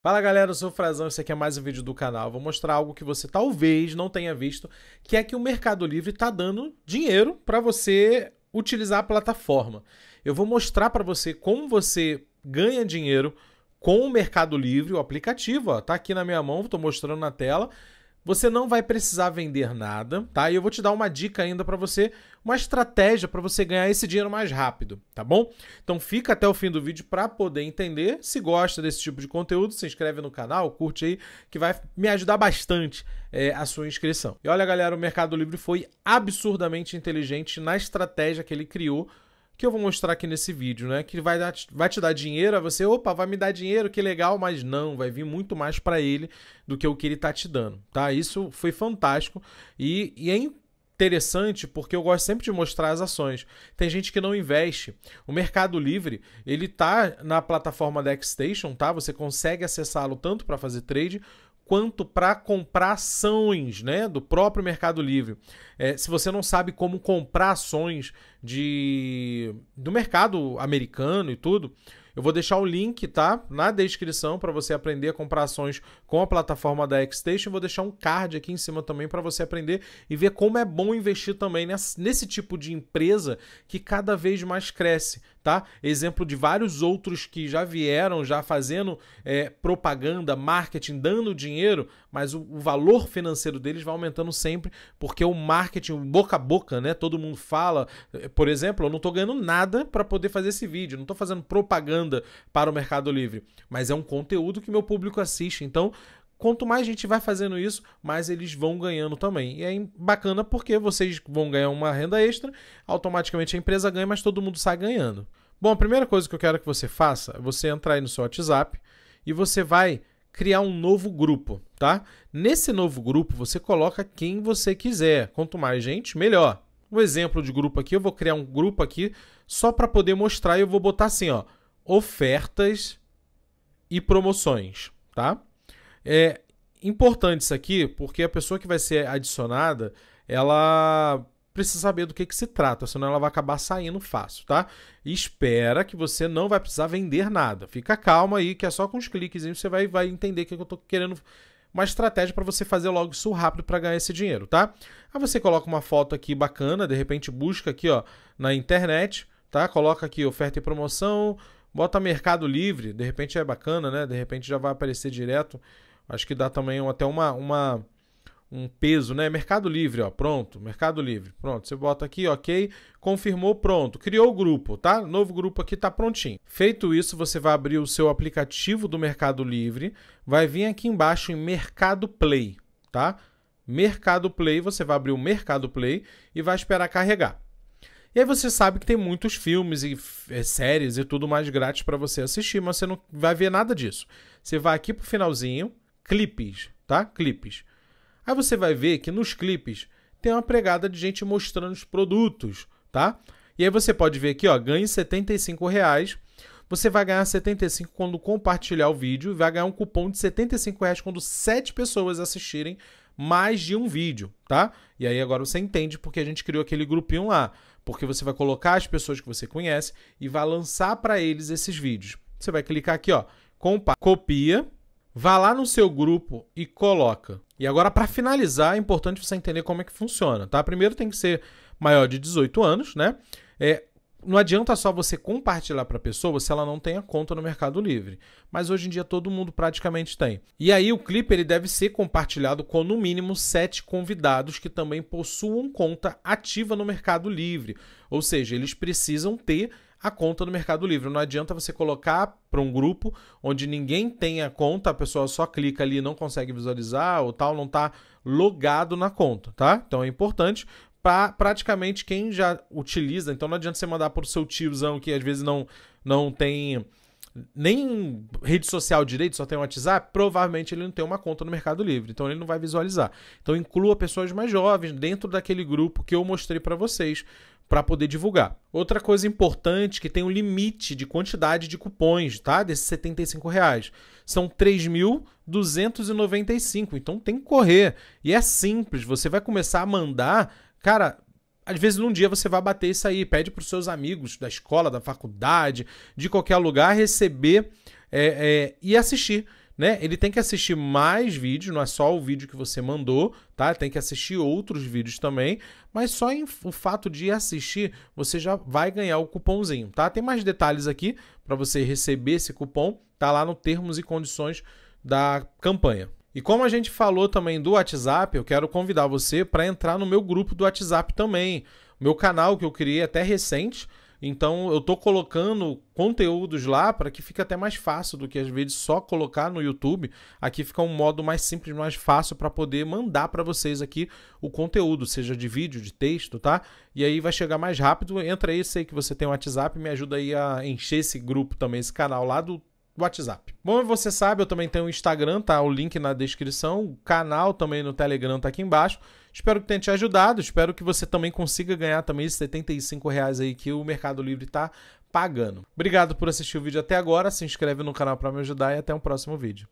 Fala galera, eu sou o Frazão, esse aqui é mais um vídeo do canal. Vou mostrar algo que você talvez não tenha visto, que é que o Mercado Livre está dando dinheiro para você utilizar a plataforma. Eu vou mostrar para você como você ganha dinheiro com o Mercado Livre, o aplicativo, ó, tá aqui na minha mão, estou mostrando na tela. Você não vai precisar vender nada, tá? E eu vou te dar uma dica ainda para você, uma estratégia para você ganhar esse dinheiro mais rápido, tá bom? Então fica até o fim do vídeo para poder entender. Se gosta desse tipo de conteúdo, se inscreve no canal, curte aí, que vai me ajudar bastante é, a sua inscrição. E olha, galera, o Mercado Livre foi absurdamente inteligente na estratégia que ele criou que eu vou mostrar aqui nesse vídeo, né? Que vai, dar, vai te dar dinheiro, a você, opa, vai me dar dinheiro, que legal, mas não, vai vir muito mais para ele do que o que ele tá te dando, tá? Isso foi fantástico e, e é interessante porque eu gosto sempre de mostrar as ações. Tem gente que não investe. O Mercado Livre, ele tá na plataforma da Xstation, tá? Você consegue acessá-lo tanto para fazer trade quanto para comprar ações né, do próprio Mercado Livre. É, se você não sabe como comprar ações de, do mercado americano e tudo, eu vou deixar o link, tá? Na descrição para você aprender a comprar ações com a plataforma da Xstation. Vou deixar um card aqui em cima também para você aprender e ver como é bom investir também nesse, nesse tipo de empresa que cada vez mais cresce, tá? Exemplo de vários outros que já vieram, já fazendo é, propaganda, marketing, dando dinheiro, mas o, o, valor financeiro deles vai aumentando sempre porque o marketing, boca a boca, né? Todo mundo fala. Por exemplo, eu não estou ganhando nada para poder fazer esse vídeo, não estou fazendo propaganda propaganda para o Mercado Livre, mas é um conteúdo que meu público assiste. Então, quanto mais gente vai fazendo isso, mais eles vão ganhando também. E é bacana porque vocês vão ganhar uma renda extra, automaticamente a empresa ganha, mas todo mundo sai ganhando. Bom, a primeira coisa que eu quero que você faça é você entrar aí no seu WhatsApp e você vai criar um novo grupo, tá? Nesse novo grupo você coloca quem você quiser. Quanto mais gente, melhor. Um exemplo de grupo aqui, eu vou criar um grupo aqui só para poder mostrar e eu vou botar assim, ó, ofertas e promoções, tá? É importante isso aqui porque a pessoa que vai ser adicionada, ela precisa saber do que, que se trata, senão ela vai acabar saindo fácil, tá? E espera que você não vai precisar vender nada. Fica calma aí, que é só com os cliques você vai, vai entender que eu estou querendo uma estratégia para você fazer logo isso rápido para ganhar esse dinheiro, tá? Aí você coloca uma foto aqui bacana, de repente busca aqui, ó, na internet, tá? Coloca aqui oferta e promoção, Bota Mercado Livre, de repente é bacana, né? De repente já vai aparecer direto. Acho que dá também até uma, uma um peso, né? Mercado Livre, ó, pronto, Mercado Livre, pronto. Você bota aqui, ok, confirmou, pronto. Criou o grupo, tá? Novo grupo aqui tá prontinho. Feito isso, você vai abrir o seu aplicativo do Mercado Livre, vai vir aqui embaixo em Mercado Play, tá? Mercado Play, você vai abrir o Mercado Play e vai esperar carregar. E aí você sabe que tem muitos filmes e é, séries e tudo mais grátis para você assistir, mas você não vai ver nada disso. Você vai aqui pro finalzinho, clipes, tá? Clipes. Aí você vai ver que nos clipes tem uma pregada de gente mostrando os produtos, tá? E aí você pode ver aqui, ó, ganhe 75 reais. Você vai ganhar 75 quando compartilhar o vídeo e vai ganhar um cupom de 75 reais quando 7 pessoas assistirem mais de um vídeo, tá? E aí agora você entende porque a gente criou aquele grupinho lá. Porque você vai colocar as pessoas que você conhece e vai lançar para eles esses vídeos. Você vai clicar aqui, ó, copia, vá lá no seu grupo e coloca. E agora, para finalizar, é importante você entender como é que funciona, tá? Primeiro tem que ser maior de 18 anos, né? É, não adianta só você compartilhar para a pessoa se ela não tem a conta no Mercado Livre. Mas hoje em dia todo mundo praticamente tem. E aí o clipe ele deve ser compartilhado com no mínimo sete convidados que também possuam conta ativa no Mercado Livre. Ou seja, eles precisam ter a conta no Mercado Livre. Não adianta você colocar para um grupo onde ninguém tem a conta, a pessoa só clica ali e não consegue visualizar ou tal, não está logado na conta, tá? Então é importante para praticamente quem já utiliza. Então não adianta você mandar para o seu tiozão que às vezes não, não tem nem rede social direito, só tem WhatsApp, provavelmente ele não tem uma conta no Mercado Livre, então ele não vai visualizar. Então inclua pessoas mais jovens dentro daquele grupo que eu mostrei para vocês para poder divulgar. Outra coisa importante que tem um limite de quantidade de cupons, tá? Desses 75 reais. São 3.295, então tem que correr. E é simples, você vai começar a mandar Cara, às vezes num dia você vai bater isso aí, pede para os seus amigos da escola, da faculdade, de qualquer lugar, receber é, é, e assistir. né? Ele tem que assistir mais vídeos, não é só o vídeo que você mandou, tá? Tem que assistir outros vídeos também, mas só em, o fato de assistir, você já vai ganhar o cupomzinho, tá? Tem mais detalhes aqui para você receber esse cupom, tá lá no termos e condições da campanha. E como a gente falou também do WhatsApp, eu quero convidar você para entrar no meu grupo do WhatsApp também. O meu canal que eu criei até recente, então eu tô colocando conteúdos lá para que fique até mais fácil do que às vezes só colocar no YouTube. Aqui fica um modo mais simples, mais fácil para poder mandar para vocês aqui o conteúdo, seja de vídeo, de texto, tá? E aí vai chegar mais rápido. Entra aí, sei que você tem um WhatsApp, me ajuda aí a encher esse grupo também, esse canal lá do WhatsApp. Bom, você sabe, eu também tenho o Instagram, tá? O link na descrição, o canal também no Telegram tá aqui embaixo. Espero que tenha te ajudado, espero que você também consiga ganhar também esses 75 reais aí que o Mercado Livre tá pagando. Obrigado por assistir o vídeo até agora, se inscreve no canal para me ajudar e até o próximo vídeo.